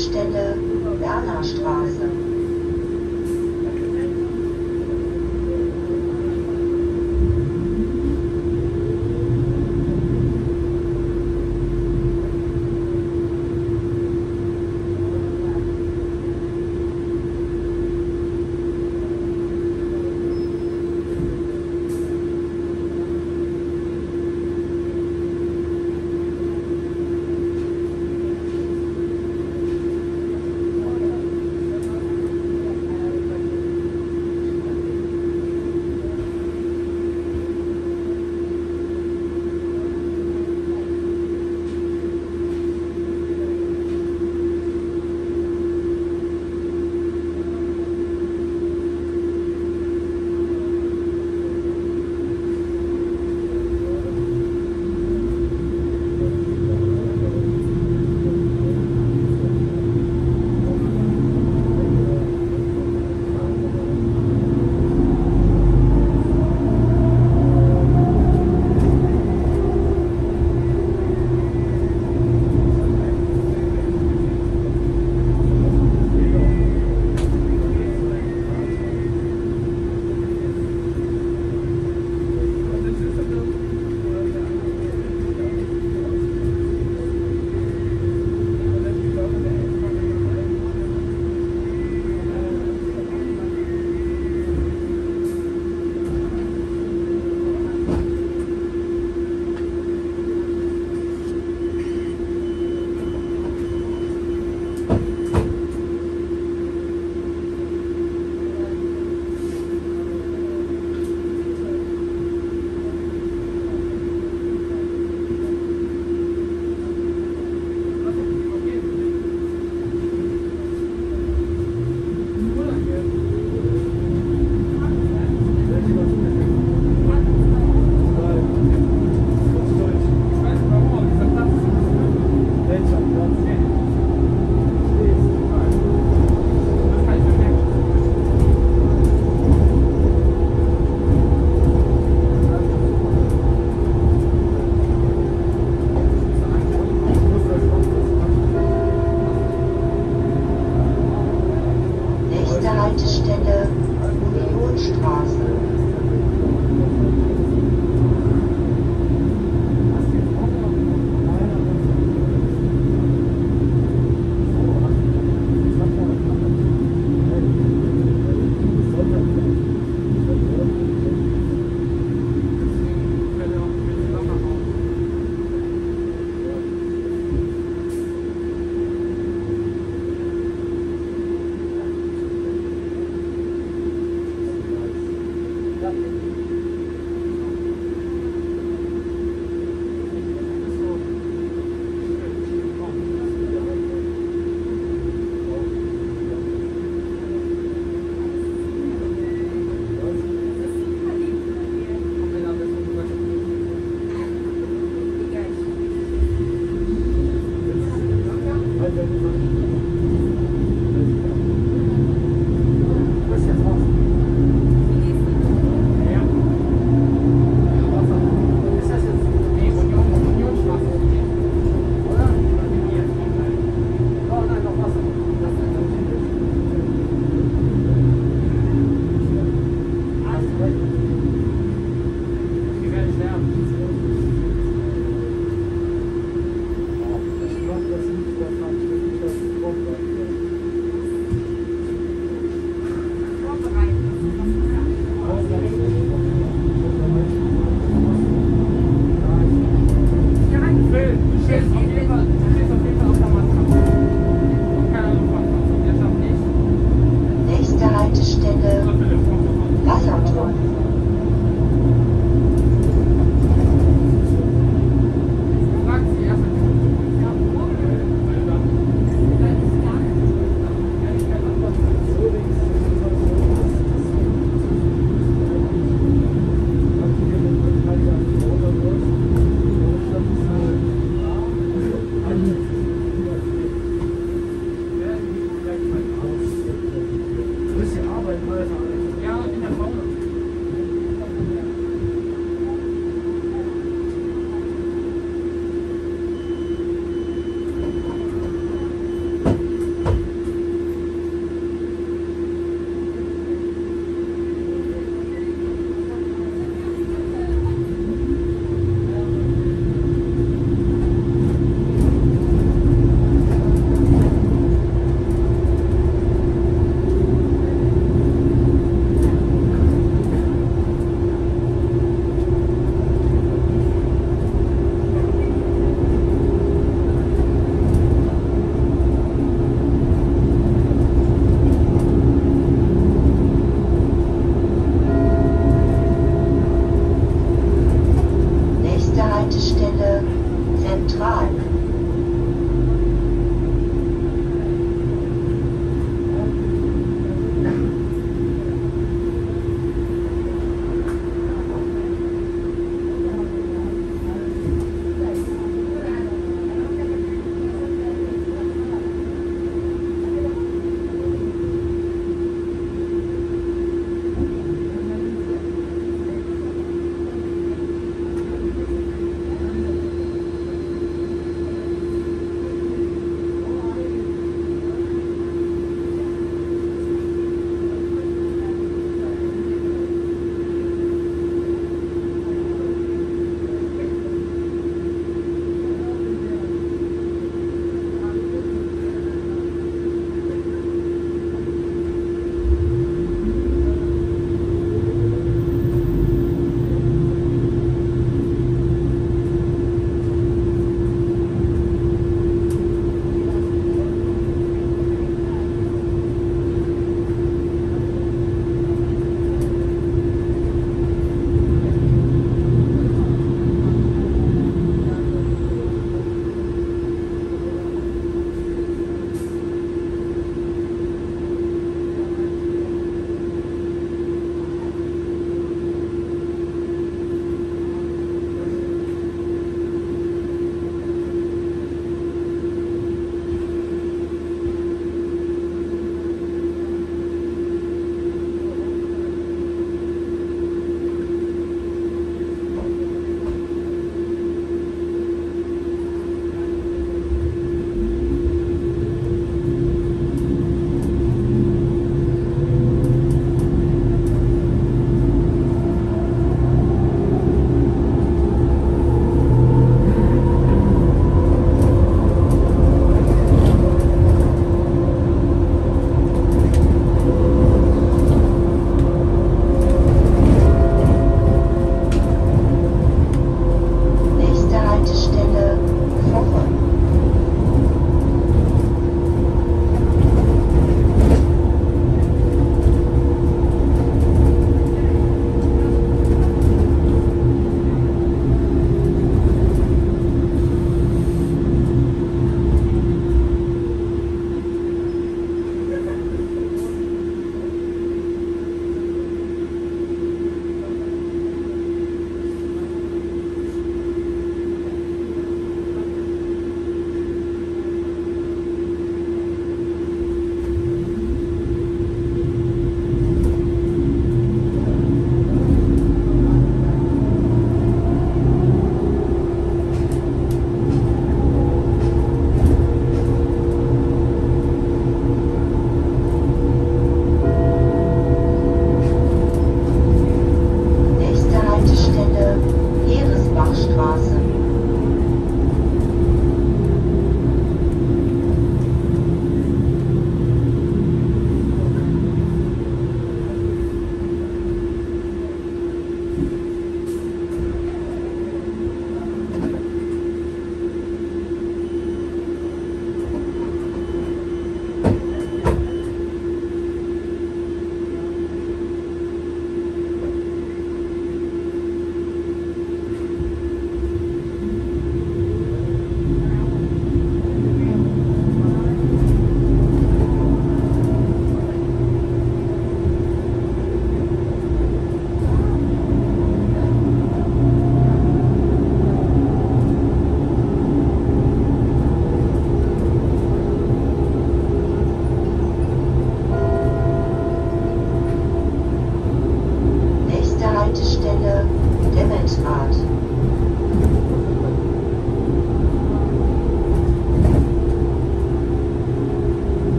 Haltestelle Wernerstraße.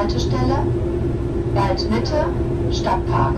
Haltestelle Waldmitte, Stadtpark.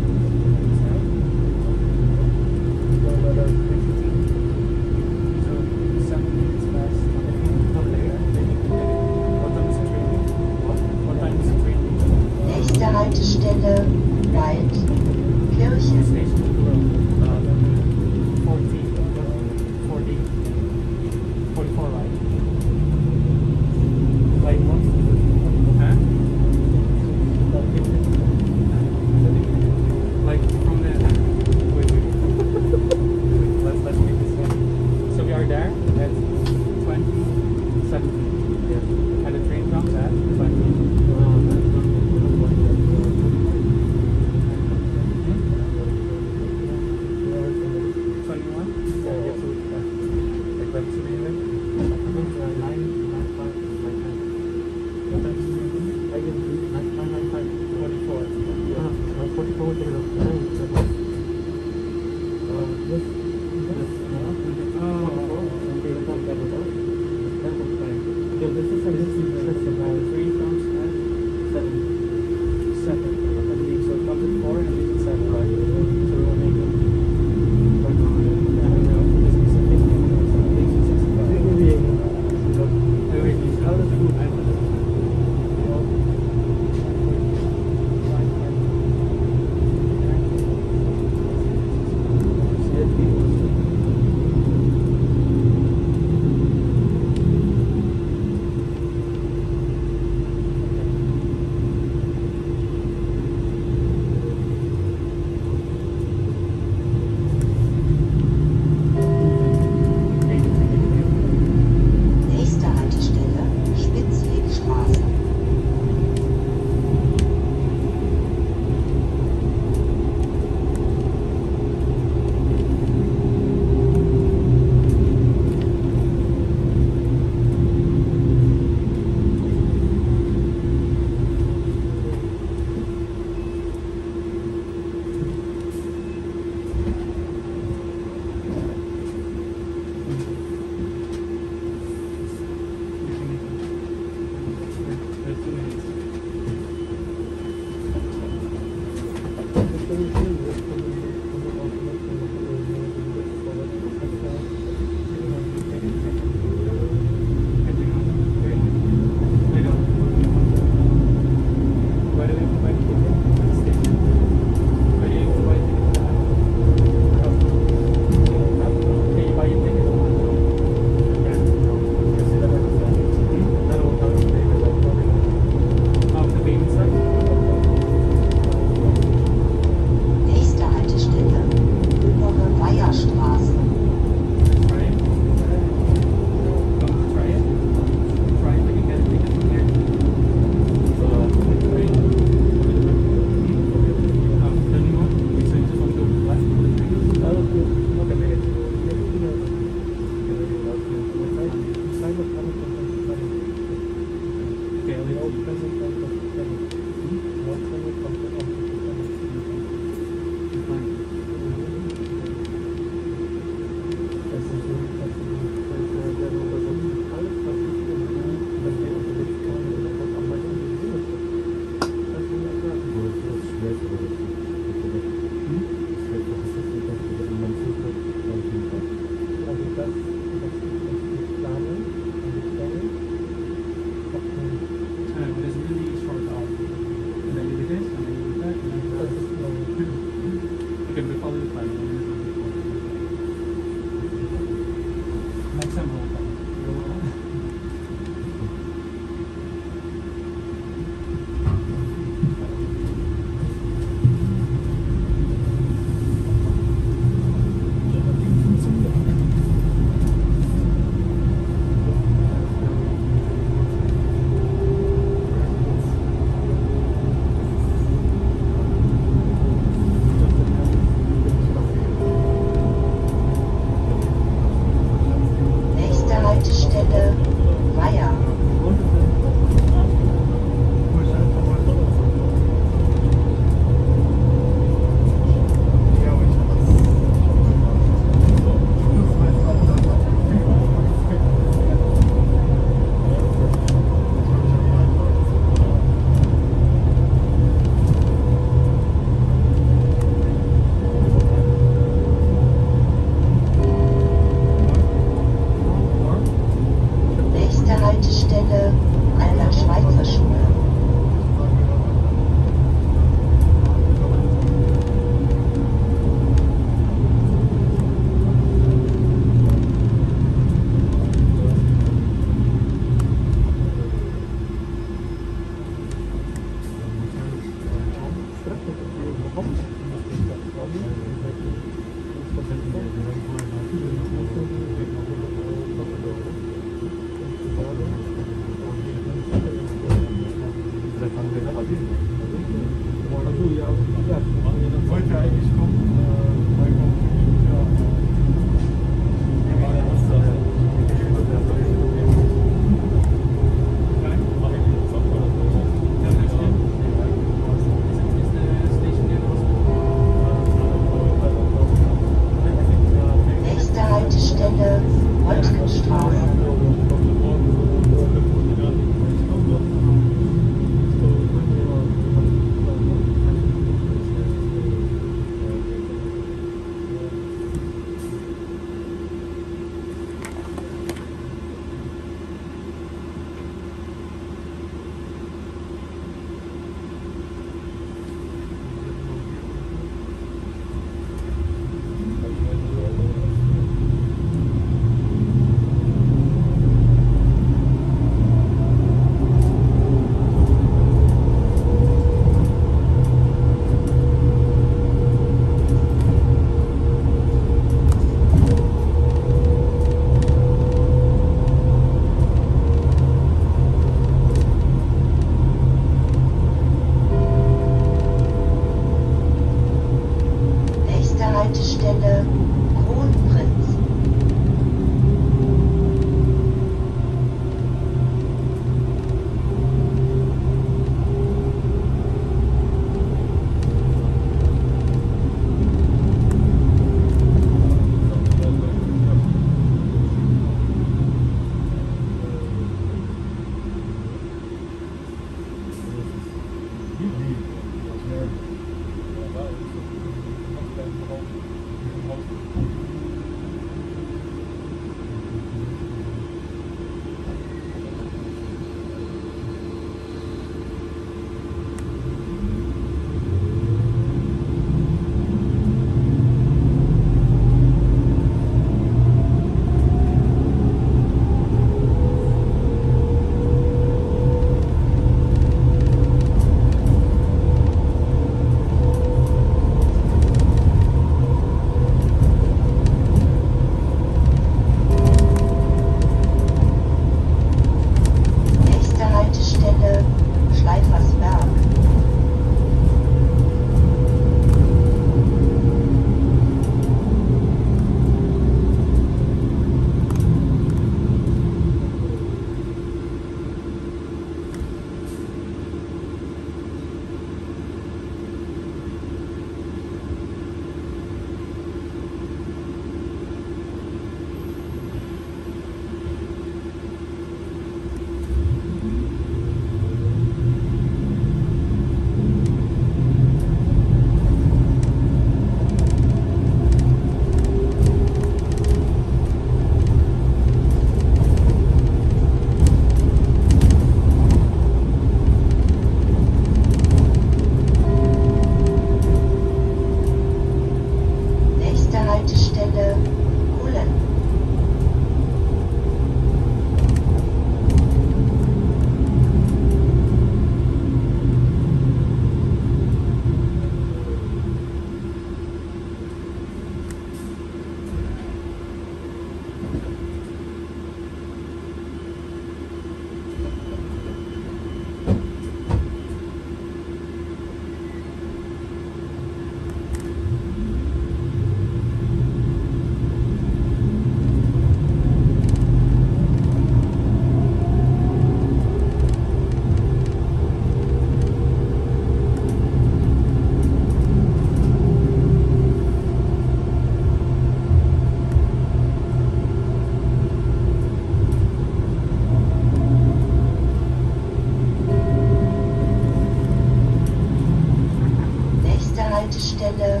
Haltestelle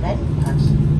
Rennpass.